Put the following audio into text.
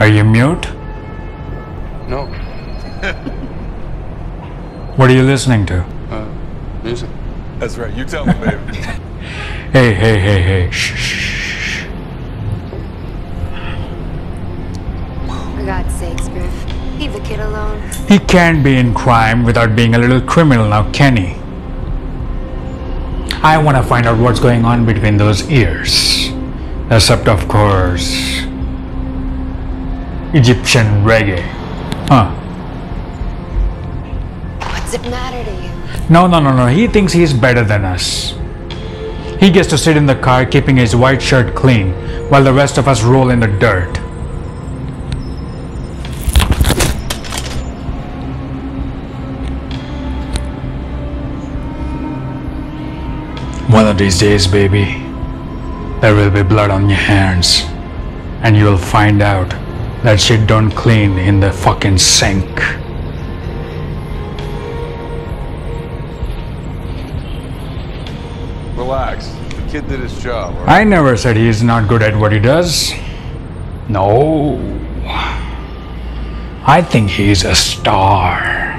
Are you mute? No. What are you listening to? Uh, music. That's right. You tell me, baby. Hey, hey, hey, hey. Shh, shh, shh. For God's sakes, Griff. Leave the kid alone. He can't be in crime without being a little criminal now, can he? I want to find out what's going on between those ears. Except, of course, Egyptian reggae. Huh. What's it matter to you? No, no, no, no. He thinks he's better than us. He gets to sit in the car keeping his white shirt clean while the rest of us roll in the dirt. One of these days, baby, there will be blood on your hands, and you'll find out that shit don't clean in the fucking sink. Relax. The kid did his job. right? I never said he's not good at what he does. No. I think he's a star.